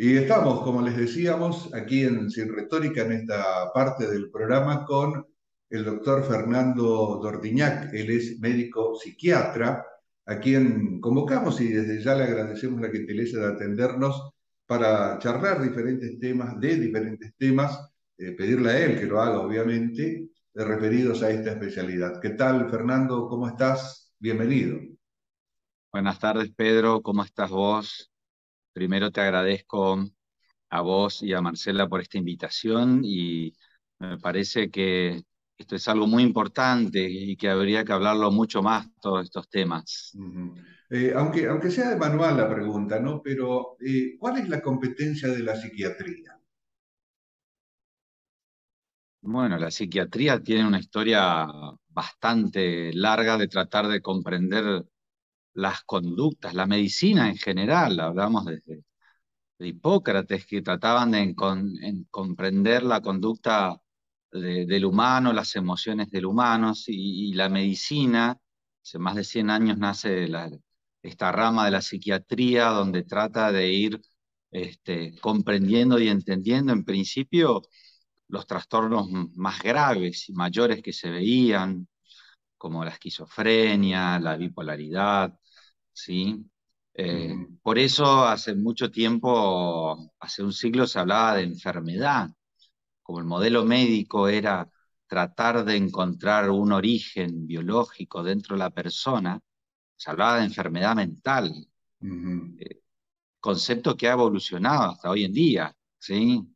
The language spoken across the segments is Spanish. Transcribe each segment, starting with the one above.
Y estamos, como les decíamos, aquí en Sin Retórica, en esta parte del programa, con el doctor Fernando Dordiñac. Él es médico psiquiatra, a quien convocamos y desde ya le agradecemos la gentileza de atendernos para charlar diferentes temas, de diferentes temas, eh, pedirle a él que lo haga, obviamente, referidos a esta especialidad. ¿Qué tal, Fernando? ¿Cómo estás? Bienvenido. Buenas tardes, Pedro. ¿Cómo estás vos? Primero te agradezco a vos y a Marcela por esta invitación y me parece que esto es algo muy importante y que habría que hablarlo mucho más, todos estos temas. Eh, aunque, aunque sea de manual la pregunta, ¿no? Pero, eh, ¿cuál es la competencia de la psiquiatría? Bueno, la psiquiatría tiene una historia bastante larga de tratar de comprender las conductas, la medicina en general, hablamos de, Hipócrates, que trataban de comprender la conducta del humano, las emociones del humano, y, la medicina, hace más de 100 años nace esta rama de la psiquiatría, donde trata de ir este, comprendiendo y entendiendo en principio los trastornos más graves y mayores que se veían, como la esquizofrenia, la bipolaridad, ¿sí? Eh, por eso hace mucho tiempo, hace un siglo, se hablaba de enfermedad, como el modelo médico era tratar de encontrar un origen biológico dentro de la persona, se hablaba de enfermedad mental, eh, concepto que ha evolucionado hasta hoy en día, ¿sí?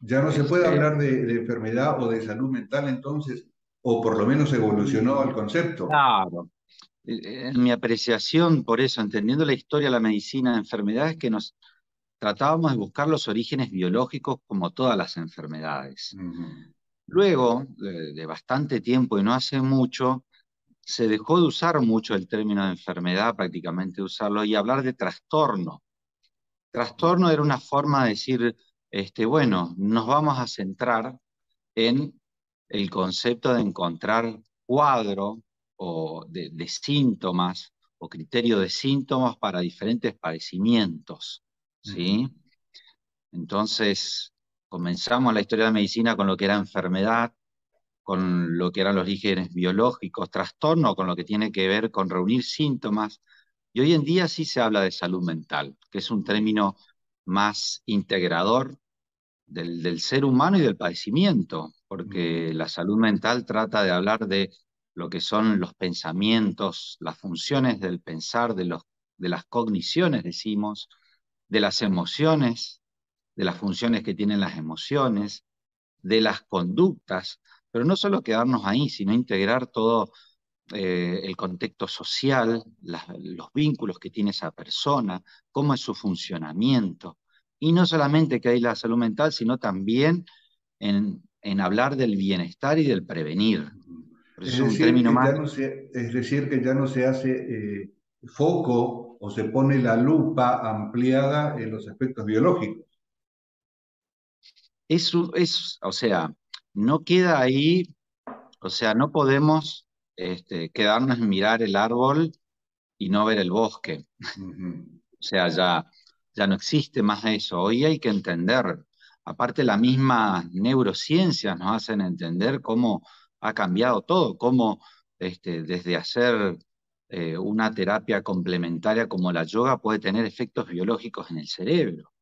Ya no se puede este hablar de, de, enfermedad o de salud mental entonces, o por lo menos evolucionó el concepto. Claro, en mi apreciación, por eso, entendiendo la historia de la medicina de enfermedades, que nos tratábamos de buscar los orígenes biológicos como todas las enfermedades. Luego, de, bastante tiempo y no hace mucho, se dejó de usar mucho el término de enfermedad, prácticamente usarlo, y hablar de trastorno. Trastorno era una forma de decir, este, bueno, nos vamos a centrar en el concepto de encontrar cuadro o de, síntomas o criterio de síntomas para diferentes padecimientos. ¿sí? Entonces, comenzamos la historia de la medicina con lo que era enfermedad, con lo que eran los orígenes biológicos, trastorno, con lo que tiene que ver con reunir síntomas. Y hoy en día sí se habla de salud mental, que es un término más integrador del, del ser humano y del padecimiento, porque la salud mental trata de hablar de lo que son los pensamientos, las funciones del pensar, de, los, de las cogniciones, decimos, de las emociones, de las funciones que tienen las emociones, de las conductas, pero no solo quedarnos ahí, sino integrar todo eh, el contexto social, los vínculos que tiene esa persona, cómo es su funcionamiento. Y no solamente que hay la salud mental, sino también en, en hablar del bienestar y del prevenir. Es, decir, que ya no se hace eh, foco o se pone la lupa ampliada en los aspectos biológicos. Eso es, o sea, no queda ahí, o sea, no podemos este, quedarnos en mirar el árbol y no ver el bosque. O sea, ya, ya no existe más eso. Hoy hay que entender. Aparte, la misma neurociencia nos hacen entender cómo ha cambiado todo, cómo este, desde hacer eh, una terapia complementaria como la yoga puede tener efectos biológicos en el cerebro.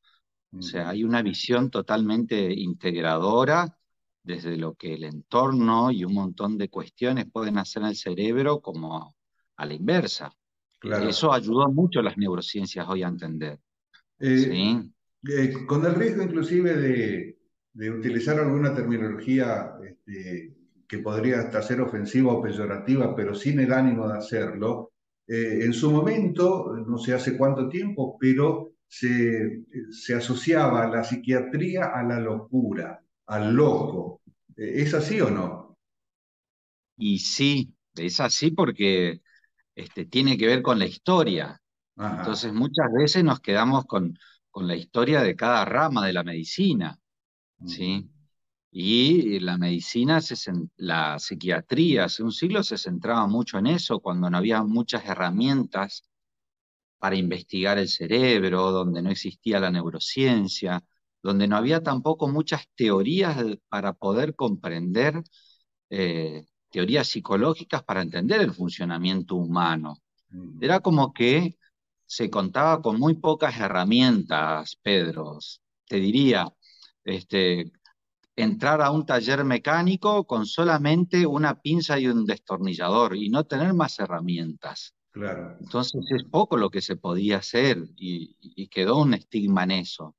O sea, hay una visión totalmente integradora desde lo que el entorno y un montón de cuestiones pueden hacer en el cerebro como a la inversa. Eso ayudó mucho a las neurociencias hoy a entender. Eh, eh, con el riesgo inclusive de, utilizar alguna terminología este, que podría hasta ser ofensiva o peyorativa, pero sin el ánimo de hacerlo, eh, en su momento, no sé hace cuánto tiempo, pero se, se asociaba la psiquiatría a la locura, al loco. Eh, ¿Es así o no? Y sí, es así porque este, tiene que ver con la historia. Entonces muchas veces nos quedamos con, con la historia de cada rama de la medicina. ¿sí? Y la medicina, la psiquiatría hace un siglo se centraba mucho en eso, cuando no había muchas herramientas para investigar el cerebro, donde no existía la neurociencia, donde no había tampoco muchas teorías para poder comprender, eh, teorías psicológicas para entender el funcionamiento humano. Mm. Era como que se contaba con muy pocas herramientas, Pedro. Te diría, este, entrar a un taller mecánico con solamente una pinza y un destornillador y no tener más herramientas. Claro. Entonces es poco lo que se podía hacer y, quedó un estigma en eso.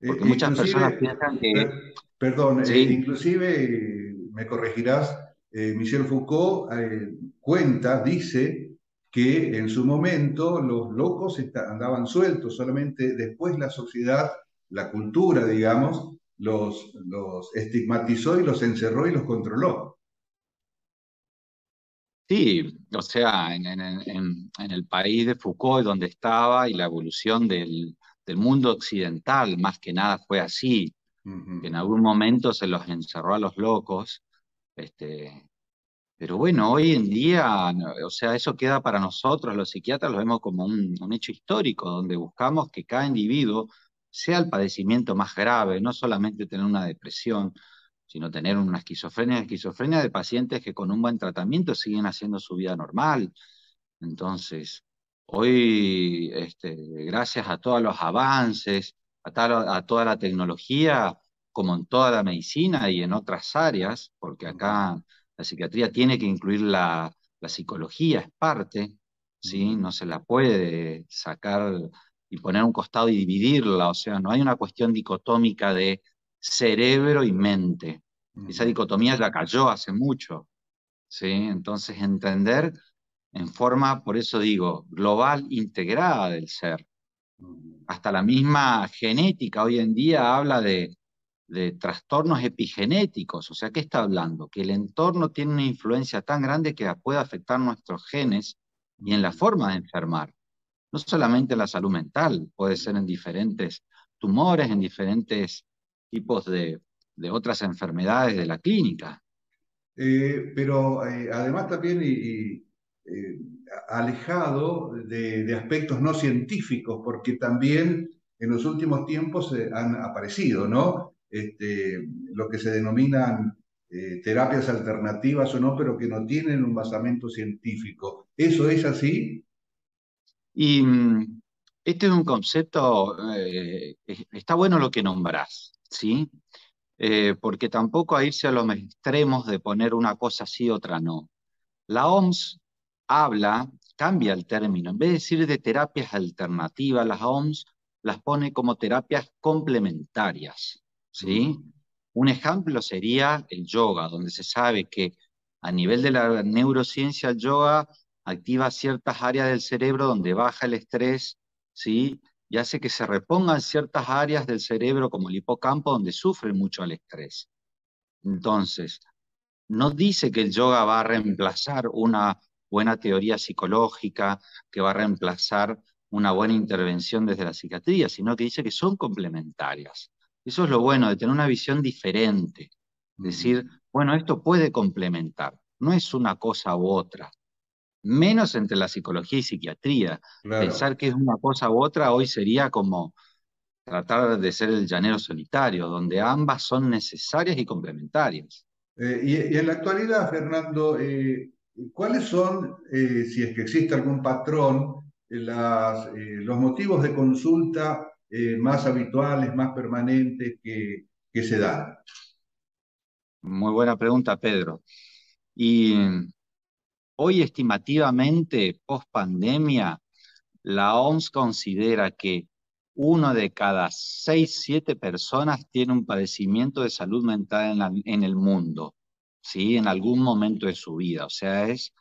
Eh, Porque muchas personas piensan que... perdón, eh, inclusive, me corregirás, eh, Michel Foucault cuenta, dice que en su momento los locos andaban sueltos, solamente después la sociedad, la cultura, digamos, los, los estigmatizó y los encerró y los controló. Sí, o sea, en, el país de Foucault, donde estaba, y la evolución del, mundo occidental, más que nada fue así, que en algún momento se los encerró a los locos, este, pero bueno, hoy en día, o sea, eso queda para nosotros, los psiquiatras, lo vemos como un, un hecho histórico, donde buscamos que cada individuo sea el padecimiento más grave, no solamente tener una depresión, sino tener una esquizofrenia, esquizofrenia de pacientes que con un buen tratamiento siguen haciendo su vida normal. Entonces, hoy, este, gracias a todos los avances, a, a toda la tecnología, como en toda la medicina y en otras áreas, porque acá la psiquiatría tiene que incluir la, la psicología, es parte, ¿sí? no se la puede sacar y poner un costado y dividirla, o sea, no hay una cuestión dicotómica de cerebro y mente. Esa dicotomía ya cayó hace mucho. ¿sí? Entonces, entender en forma, por eso digo, global, integrada del ser. Hasta la misma genética hoy en día habla de, de trastornos epigenéticos. O sea, ¿qué está hablando? Que el entorno tiene una influencia tan grande que puede afectar nuestros genes y en la forma de enfermar. No solamente en la salud mental, puede ser en diferentes tumores, en diferentes tipos de, otras enfermedades de la clínica. Eh, pero eh, además también eh, alejado de, aspectos no científicos, porque también en los últimos tiempos han aparecido, ¿no? Este, lo que se denominan terapias alternativas o no, pero que no tienen un basamento científico. ¿Eso es así? Y mm, este es un concepto, está bueno lo que nombrás. ¿sí? Eh, porque tampoco a irse a los extremos de poner una cosa sí, otra no. La OMS habla, cambia el término, en vez de decir de terapias alternativas, las OMS las pone como terapias complementarias, ¿sí? Un ejemplo sería el yoga, donde se sabe que a nivel de la neurociencia el yoga activa ciertas áreas del cerebro donde baja el estrés, ¿sí? y hace que se repongan ciertas áreas del cerebro como el hipocampo donde sufre mucho el estrés. Entonces, no dice que el yoga va a reemplazar una buena teoría psicológica, que va a reemplazar una buena intervención desde la psiquiatría, sino que dice que son complementarias. Eso es lo bueno de tener una visión diferente. Decir, bueno, esto puede complementar, no es una cosa u otra menos entre la psicología y psiquiatría. Pensar que es una cosa u otra hoy sería como tratar de ser el llanero solitario, donde ambas son necesarias y complementarias. Eh, y, en la actualidad, Fernando, eh, ¿cuáles son, eh, si es que existe algún patrón, los motivos de consulta más habituales, más permanentes que, que se dan? Muy buena pregunta, Pedro. Y Hoy estimativamente, post pandemia, la OMS considera que uno de cada seis, siete personas tiene un padecimiento de salud mental en, el mundo, ¿sí? en algún momento de su vida. O sea, es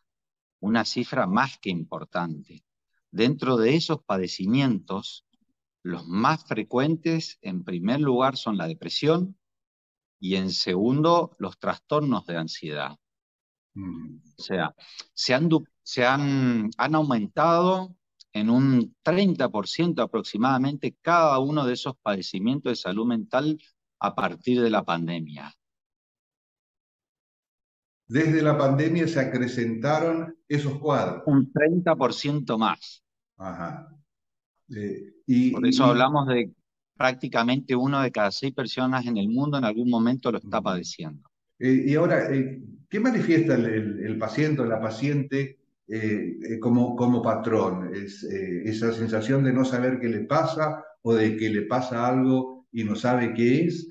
una cifra más que importante. Dentro de esos padecimientos, los más frecuentes, en primer lugar, son la depresión y en segundo, los trastornos de ansiedad. Mm. O sea, se han, se han, han aumentado en un 30% aproximadamente cada uno de esos padecimientos de salud mental a partir de la pandemia. Desde la pandemia se acrecentaron esos cuadros. Un 30% más. Ajá. y, Por eso hablamos de prácticamente uno de cada seis personas en el mundo en algún momento lo está padeciendo. Y ahora, ¿qué manifiesta el, paciente o la paciente como, como patrón? ¿Es esa sensación de no saber qué le pasa o de que le pasa algo y no sabe qué es?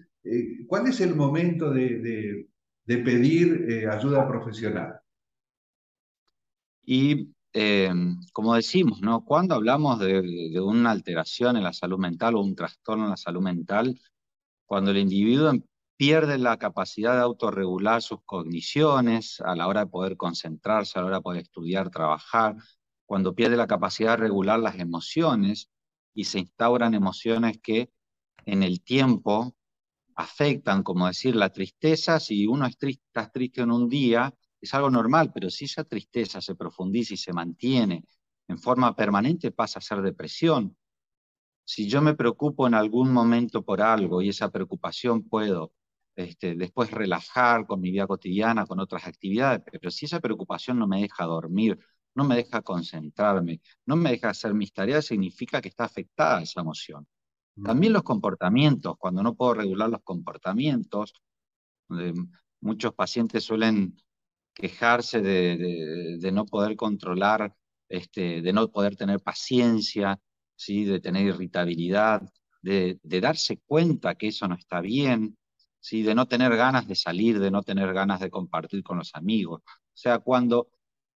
¿Cuál es el momento de, de pedir eh, ayuda profesional. Y eh, como decimos, ¿no? Cuando hablamos de, una alteración en la salud mental o un trastorno en la salud mental, cuando el individuo pierde la capacidad de autorregular sus cogniciones a la hora de poder concentrarse, a la hora de poder estudiar, trabajar, cuando pierde la capacidad de regular las emociones y se instauran emociones que en el tiempo afectan, como decir, la tristeza, si uno es triste, está triste en un día, es algo normal, pero si esa tristeza se profundiza y se mantiene en forma permanente, pasa a ser depresión. Si yo me preocupo en algún momento por algo y esa preocupación puedo este, después relajar con mi vida cotidiana, con otras actividades, pero si esa preocupación no me deja dormir, no me deja concentrarme, no me deja hacer mis tareas, significa que está afectada esa emoción. También los comportamientos, cuando no puedo regular los comportamientos, muchos pacientes suelen quejarse de, no poder controlar, este, de no poder tener paciencia, ¿sí? de tener irritabilidad, de, darse cuenta que eso no está bien, ¿sí? de no tener ganas de salir, de no tener ganas de compartir con los amigos. O sea, cuando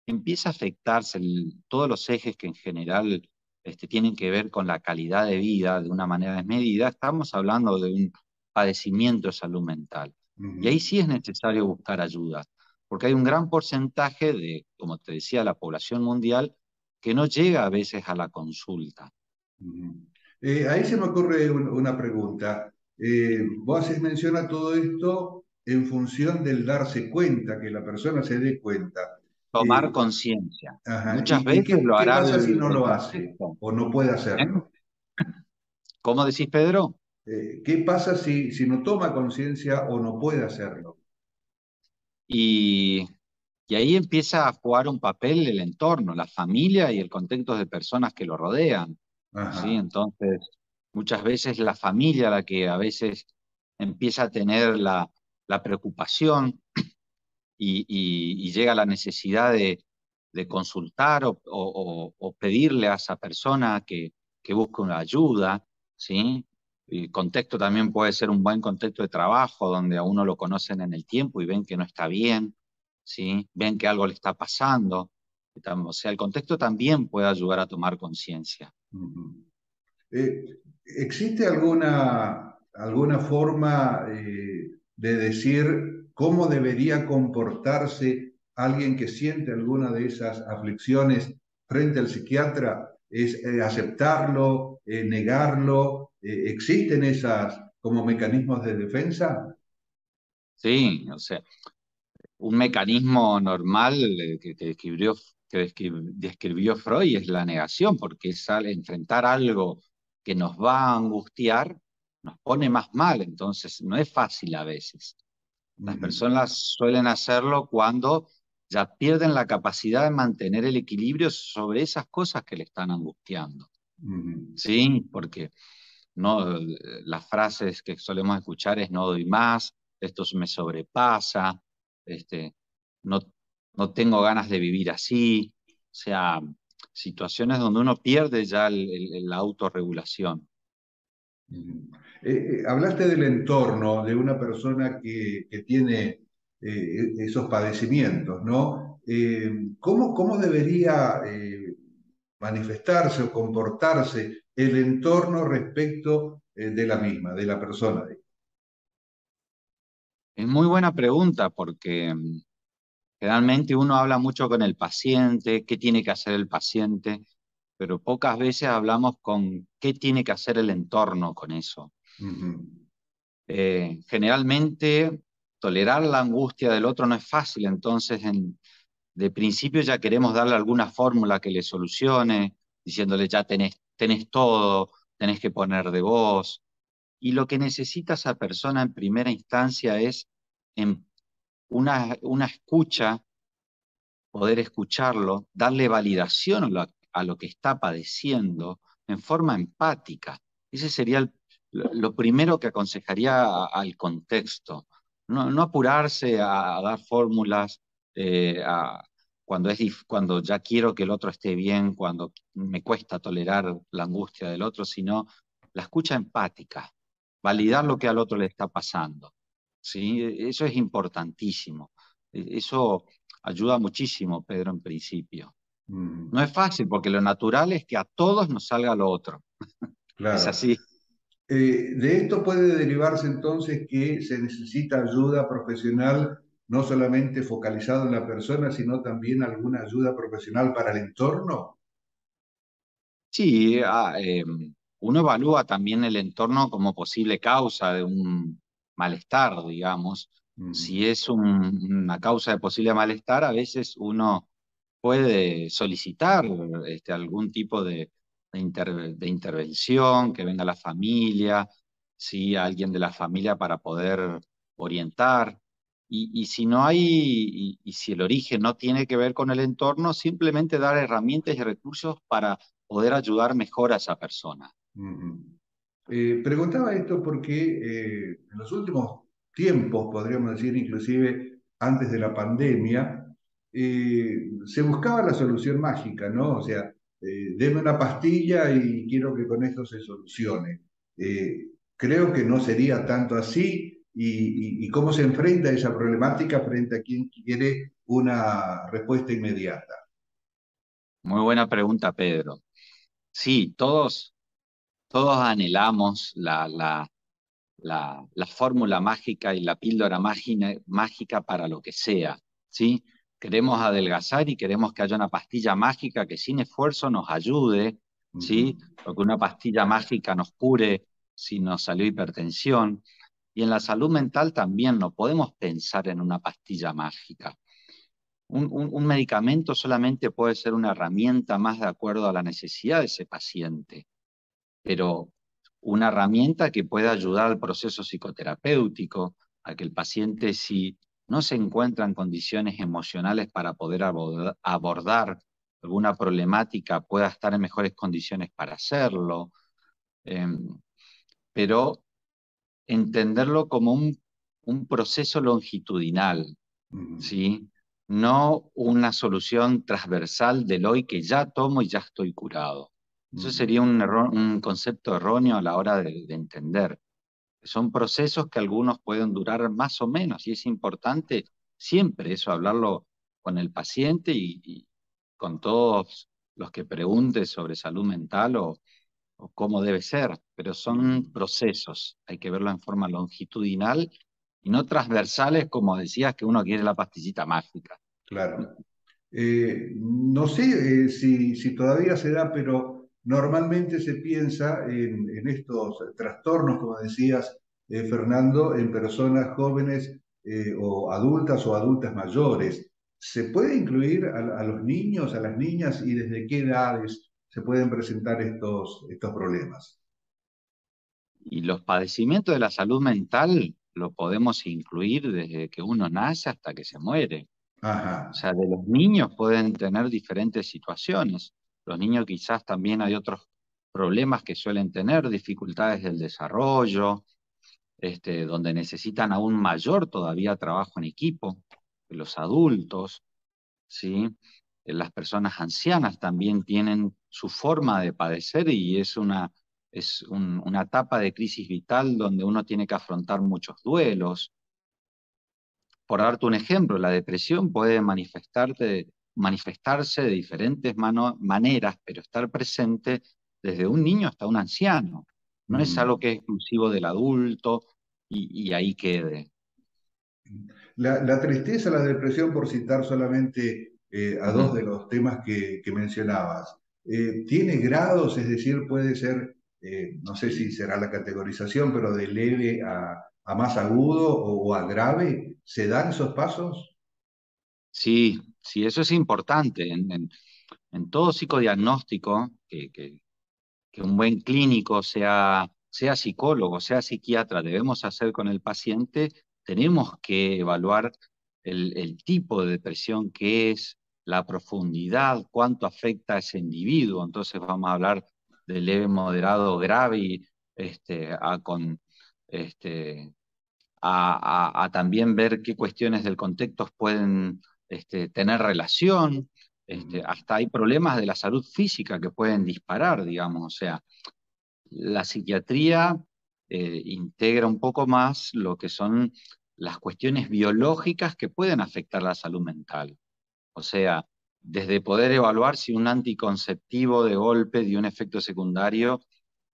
empieza a afectarse todos los ejes que en general este, tienen que ver con la calidad de vida de una manera desmedida, estamos hablando de un padecimiento de salud mental. Y ahí sí es necesario buscar ayuda, porque hay un gran porcentaje de, como te decía, la población mundial que no llega a veces a la consulta. Eh, ahí se me ocurre una pregunta. Eh, vos haces mención a todo esto en función del darse cuenta, que la persona se dé cuenta. Tomar conciencia. Muchas veces lo hará. ¿Qué pasa si no lo hace o no puede hacerlo? ¿Cómo decís, Pedro? Eh, ¿Qué pasa si, si no toma conciencia o no puede hacerlo? Y, y, ahí empieza a jugar un papel el entorno, la familia y el contexto de personas que lo rodean. ¿sí? Entonces, muchas veces la familia la que a veces empieza a tener la, la preocupación y, llega la necesidad de, consultar o, pedirle a esa persona que, que busque una ayuda, ¿sí? El contexto también puede ser un buen contexto de trabajo, donde a uno lo conocen en el tiempo y ven que no está bien, ¿sí? ven que algo le está pasando. O sea, el contexto también puede ayudar a tomar conciencia. Eh, ¿Existe alguna, alguna forma eh, de decir cómo debería comportarse alguien que siente alguna de esas aflicciones frente al psiquiatra, es eh, aceptarlo, eh, negarlo, ¿existen esas como mecanismos de defensa? Sí, o sea, un mecanismo normal que, describió, que describió Freud es la negación, porque es al enfrentar algo que nos va a angustiar, nos pone más mal, entonces no es fácil a veces. Las personas suelen hacerlo cuando ya pierden la capacidad de mantener el equilibrio sobre esas cosas que le están angustiando. Sí, porque no, las frases que solemos escuchar es no doy más, esto me sobrepasa, este, no, no tengo ganas de vivir así, o sea, situaciones donde uno pierde ya la autorregulación. Eh, eh, hablaste del entorno de una persona que, tiene eh, esos padecimientos, ¿no? ¿cómo, ¿cómo, debería manifestarse o comportarse el entorno respecto de la misma, de la persona? Es muy buena pregunta porque generalmente uno habla mucho con el paciente, qué tiene que hacer el paciente, pero pocas veces hablamos con qué tiene que hacer el entorno con eso. Eh, generalmente tolerar la angustia del otro no es fácil, entonces de principio ya queremos darle alguna fórmula que le solucione, diciéndole ya tenés, tenés todo, tenés que poner de voz. Y lo que necesita esa persona en primera instancia es en una, una escucha, poder escucharlo, darle validación a lo, a que está padeciendo, en forma empática. Ese sería lo primero que aconsejaría al contexto. No, apurarse a, dar fórmulas eh, cuando, es, cuando ya quiero que el otro esté bien, cuando me cuesta tolerar la angustia del otro, sino la escucha empática, validar lo que al otro le está pasando. ¿Sí? Eso es importantísimo. E, eso ayuda muchísimo, Pedro, en principio. Mm. No es fácil, porque lo natural es que a todos nos salga lo otro. Claro. Es así. Eh, de esto puede derivarse entonces que se necesita ayuda profesional, no solamente focalizado en la persona, sino también alguna ayuda profesional para el entorno. Sí, ah, em, uno evalúa también el entorno como posible causa de un malestar, digamos. Si es una causa de posible malestar, a veces uno puede solicitar este, algún tipo de, de, intervención, que venga la familia, ¿sí? alguien de la familia para poder orientar. Y, si no hay, y, si el origen no tiene que ver con el entorno, simplemente dar herramientas y recursos para poder ayudar mejor a esa persona. Eh, preguntaba esto porque eh, los últimos tiempos, podríamos decir, inclusive antes de la pandemia, eh, se buscaba la solución mágica, ¿no? O sea, eh, deme una pastilla y quiero que con esto se solucione. Eh, creo que no sería tanto así y, cómo se enfrenta esa problemática frente a quien quiere una respuesta inmediata. Muy buena pregunta, Pedro. Sí, todos, todos anhelamos la, la, la, la fórmula mágica y la píldora mágica para lo que sea, ¿sí? queremos adelgazar y queremos que haya una pastilla mágica que sin esfuerzo nos ayude, ¿sí? O que una pastilla mágica nos cure si nos salió hipertensión. Y en la salud mental también no podemos pensar en una pastilla mágica. Un, medicamento solamente puede ser una herramienta más de acuerdo a la necesidad de ese paciente, pero una herramienta que pueda ayudar al proceso psicoterapéutico, a que el paciente si no se encuentran condiciones emocionales para poder abordar alguna problemática, pueda estar en mejores condiciones para hacerlo, em, pero entenderlo como un, proceso longitudinal, ¿sí? no una solución transversal del hoy que ya tomo y ya estoy curado. Eso sería un, un concepto erróneo a la hora de entender. Son procesos que algunos pueden durar más o menos y es importante siempre eso, hablarlo con el paciente y, con todos los que pregunten sobre salud mental o, cómo debe ser, pero son procesos, hay que verlo en forma longitudinal y no transversales como decías que uno quiere la pastillita mágica. Claro. Eh, no sé eh, si, si, todavía se da, pero Normalmente se piensa en, estos trastornos, como decías, eh, Fernando, en personas jóvenes eh, o adultas o adultas mayores. ¿Se puede incluir a, los niños, a las niñas y desde qué edades se pueden presentar estos, estos problemas? Y los padecimientos de la salud mental lo podemos incluir desde que uno nace hasta que se muere. O sea, de los niños pueden tener diferentes situaciones. Los niños quizás también hay otros problemas que suelen tener, dificultades del desarrollo, este, donde necesitan aún mayor todavía trabajo en equipo, los adultos, ¿sí? las personas ancianas también tienen su forma de padecer y es una, es una etapa de crisis vital donde uno tiene que afrontar muchos duelos. Por darte un ejemplo, la depresión puede manifestarte manifestarse de diferentes maneras, pero estar presente desde un niño hasta un anciano. No es mm. algo que es exclusivo del adulto y, ahí quede. La, tristeza, la depresión, por citar solamente eh, a dos de los temas que, mencionabas, eh, ¿tiene grados? Es decir, puede ser, eh, no sé si será la categorización, pero de leve a, más agudo o, a grave. ¿Se dan esos pasos? Sí, Sí, eso es importante. En, todo psicodiagnóstico, que, un buen clínico, sea, sea psicólogo, sea psiquiatra, debemos hacer con el paciente, tenemos que evaluar el, tipo de depresión que es, la profundidad, cuánto afecta a ese individuo. Entonces vamos a hablar de leve, moderado, grave, este, a, con, este, a, también ver qué cuestiones del contexto pueden este, tener relación. Este, hasta hay problemas de la salud física que pueden disparar, digamos. O sea, la psiquiatría eh, integra un poco más lo que son las cuestiones biológicas que pueden afectar la salud mental. O sea, desde poder evaluar si un anticonceptivo de golpe dio un efecto secundario,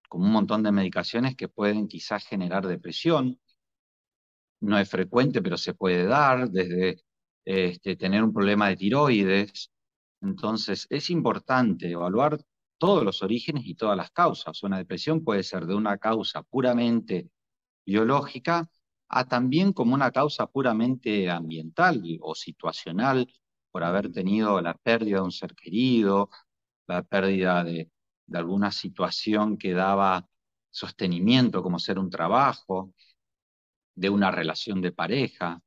como un montón de medicaciones que pueden quizás generar depresión. No es frecuente, pero se puede dar, desde este, tener un problema de tiroides. Entonces, es importante evaluar todos los orígenes y todas las causas. Una depresión puede ser de una causa puramente biológica a también como una causa puramente ambiental o situacional por haber tenido la pérdida de un ser querido, la pérdida de, alguna situación que daba sostenimiento como ser un trabajo, de una relación de pareja.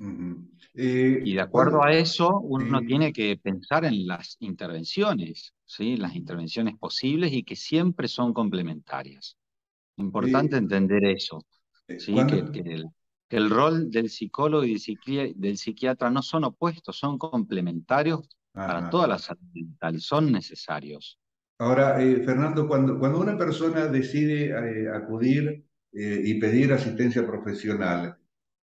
Eh, y de acuerdo a eso, uno tiene que pensar en las intervenciones, ¿sí? las intervenciones posibles y que siempre son complementarias. Importante entender eso. Eh, ¿sí? Que, el, rol del psicólogo y del, psiquiatra no son opuestos, son complementarios para toda la salud mental, son necesarios. Ahora, eh, Fernando, cuando, cuando una persona decide eh, acudir y pedir asistencia profesional,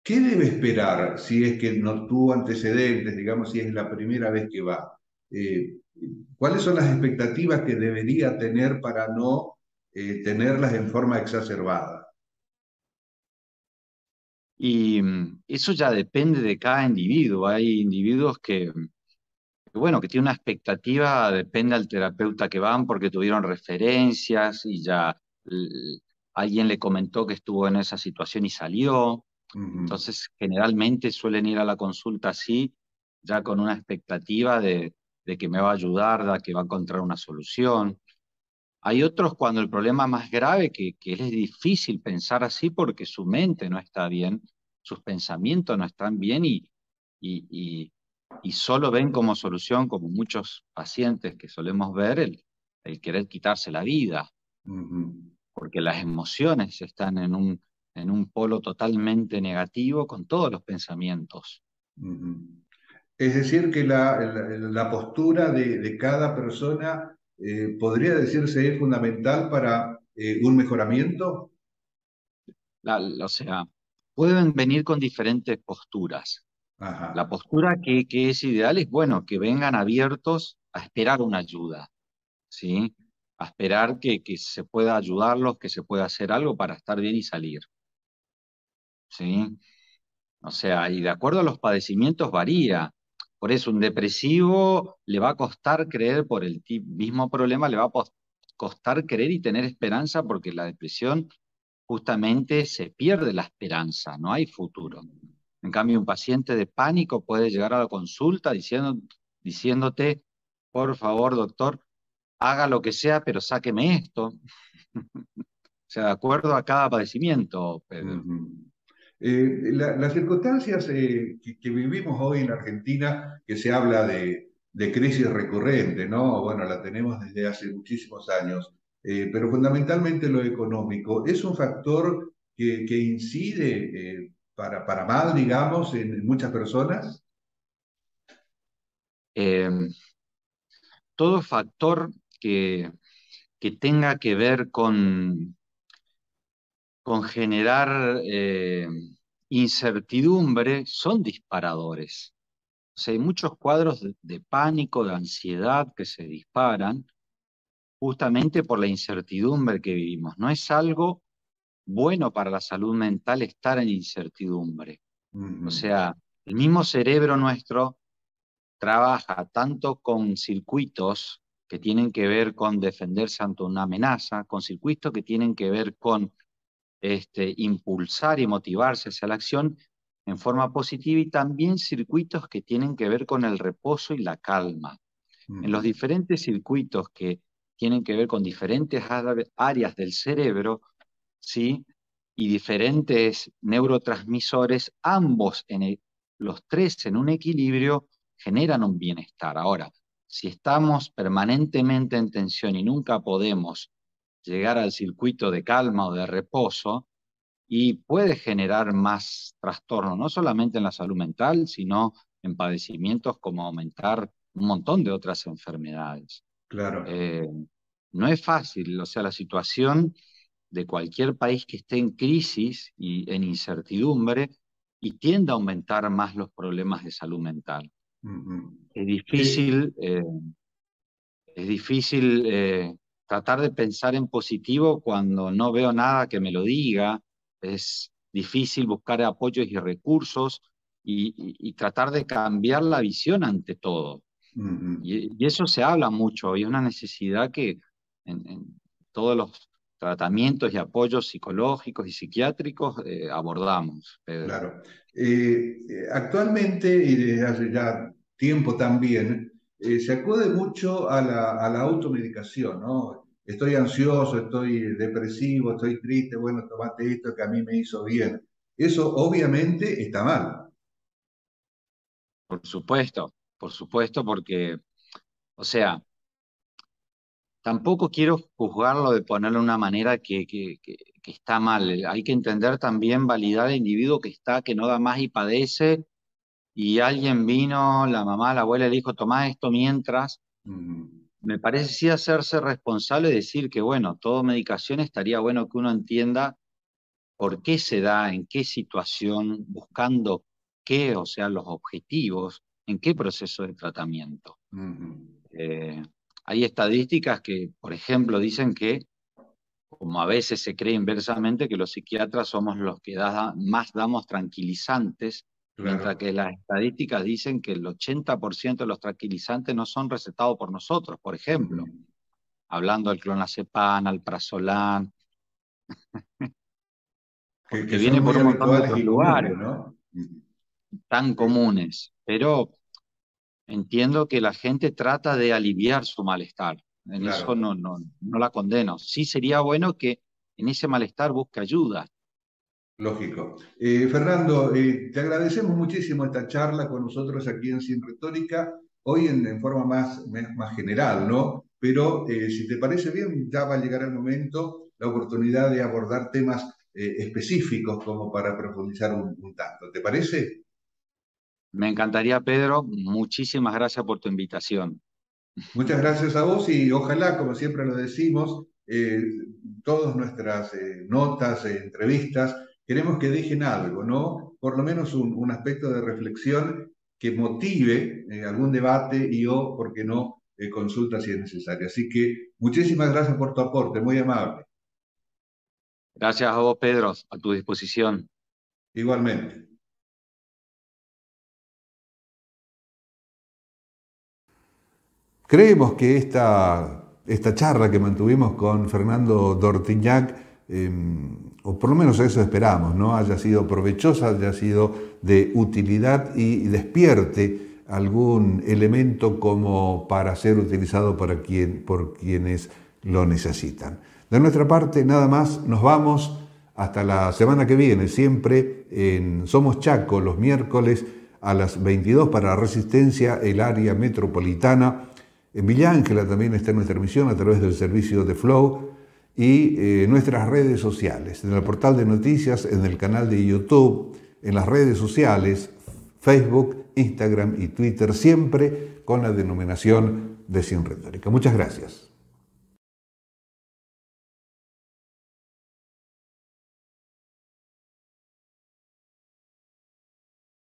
¿qué debe esperar si es que no tuvo antecedentes, digamos, si es la primera vez que va? ¿Cuáles son las expectativas que debería tener para no tenerlas en forma exacerbada? Y mm, eso ya depende de cada individuo. Hay individuos que, bueno, que tienen una expectativa, depende del terapeuta que van porque tuvieron referencias y ya alguien le comentó que estuvo en esa situación y salió. Entonces, generalmente suelen ir a la consulta así, ya con una expectativa de, de que me va a ayudar, de que va a encontrar una solución. Hay otros cuando el problema es más grave, que, que es difícil pensar así porque su mente no está bien, sus pensamientos no están bien y, y, y, solo ven como solución, como muchos pacientes que solemos ver, el, el querer quitarse la vida, porque las emociones están en un, en un polo totalmente negativo con todos los pensamientos. Es decir, que la, la, postura de, de, cada persona eh, podría decirse es fundamental para eh, un mejoramiento? o sea, pueden venir con diferentes posturas. La postura que, que, es ideal es, bueno, que vengan abiertos a esperar una ayuda, ¿sí? A esperar que, que se pueda ayudarlos, que se pueda hacer algo para estar bien y salir. ¿Sí? O sea, y de acuerdo a los padecimientos varía. Por eso un depresivo le va a costar creer por el mismo problema, le va a costar creer y tener esperanza porque la depresión justamente se pierde la esperanza, no hay futuro. En cambio, un paciente de pánico puede llegar a la consulta diciéndote, por favor, doctor, haga lo que sea, pero sáqueme esto. o sea, de acuerdo a cada padecimiento, Pedro. Eh, las circunstancias eh, que, vivimos hoy en Argentina, que se habla de, crisis recurrente, ¿no? Bueno, la tenemos desde hace muchísimos años, eh, pero fundamentalmente lo económico es un factor que, incide para, para mal, digamos, en, muchas personas. todo factor que, que tenga que ver con con generar eh, incertidumbre son disparadores. O sea, hay muchos cuadros de, pánico, de ansiedad que se disparan justamente por la incertidumbre que vivimos. No es algo bueno para la salud mental estar en incertidumbre. O sea, el mismo cerebro nuestro trabaja tanto con circuitos que tienen que ver con defenderse ante una amenaza, con circuitos que tienen que ver con este, impulsar y motivarse hacia la acción en forma positiva y también circuitos que tienen que ver con el reposo y la calma. En los diferentes circuitos que tienen que ver con diferentes áreas del cerebro, ¿sí? Y diferentes neurotransmisores, ambos en los tres en un equilibrio generan un bienestar. Ahora, si estamos permanentemente en tensión y nunca podemos llegar al circuito de calma o de reposo, y puede generar más trastorno, no solamente en la salud mental, sino en padecimientos como aumentar un montón de otras enfermedades. Claro. Eh, no es fácil, o sea, la situación de cualquier país que esté en crisis y en incertidumbre y tiende a aumentar más los problemas de salud mental. Es difícil, eh, es difícil eh, tratar de pensar en positivo cuando no veo nada que me lo diga, es difícil buscar apoyos y recursos y, tratar de cambiar la visión ante todo. y, eso se habla mucho y es una necesidad que en, todos los tratamientos y apoyos psicológicos y psiquiátricos eh, abordamos. Claro. Eh, actualmente, y desde hace ya tiempo también, eh, se acude mucho a la, a la automedicación, ¿no? estoy ansioso, estoy depresivo, estoy triste, bueno, tomate esto que a mí me hizo bien. Eso obviamente está mal. Por supuesto, por supuesto, porque, o sea, tampoco quiero juzgarlo de ponerlo de una manera que, que, está mal. Hay que entender también, validar al individuo que está, que no da más y padece, y alguien vino, la mamá, la abuela le dijo, toma esto mientras me parece sí hacerse responsable de decir que, bueno, toda medicación estaría bueno que uno entienda por qué se da, en qué situación, buscando qué, o sea, los objetivos, en qué proceso de tratamiento. Eh, hay estadísticas que, por ejemplo, dicen que, como a veces se cree inversamente, que los psiquiatras somos los que más damos tranquilizantes Mientras que las estadísticas dicen que el 80% de los tranquilizantes no son recetados por nosotros, por ejemplo, hablando del clonazepam, alprazolam, que, que viene por un montón de lugares, tan comunes, pero entiendo que la gente trata de aliviar su malestar, en eso no, no, no la condeno. Sí sería bueno que en ese malestar busque ayuda, Lógico. Eh, Fernando, eh, te agradecemos muchísimo esta charla con nosotros aquí en Sin Retórica, hoy en, forma más, más, general, ¿no? Pero eh, si te parece bien, ya va a llegar el momento, la oportunidad de abordar temas específicos como para profundizar un, un tanto. ¿Te parece? Me encantaría, Pedro. Muchísimas gracias por tu invitación. Muchas gracias a vos y ojalá, como siempre lo decimos, todas nuestras notas, entrevistas, queremos que dejen algo, ¿no? Por lo menos un, aspecto de reflexión que motive eh, algún debate y o, ¿por qué no, eh, consulta si es necesario. Así que muchísimas gracias por tu aporte, muy amable. Gracias a vos, Pedro, a tu disposición. Igualmente. Creemos que esta, esta charla que mantuvimos con Fernando Dortiñac em, o por lo menos eso esperamos, ¿no? haya sido provechosa, haya sido de utilidad y despierte algún elemento como para ser utilizado por, por quienes lo necesitan. De nuestra parte, nada más, nos vamos hasta la semana que viene, siempre en Somos Chaco, los miércoles a las 22 para Resistencia, el área metropolitana. En Villa Ángela también está nuestra emisión a través del servicio de Flow y eh, nuestras redes sociales, en el portal de noticias, en el canal de YouTube, en las redes sociales, Facebook, Instagram y Twitter, siempre con la denominación de Sin Retórica. Muchas gracias.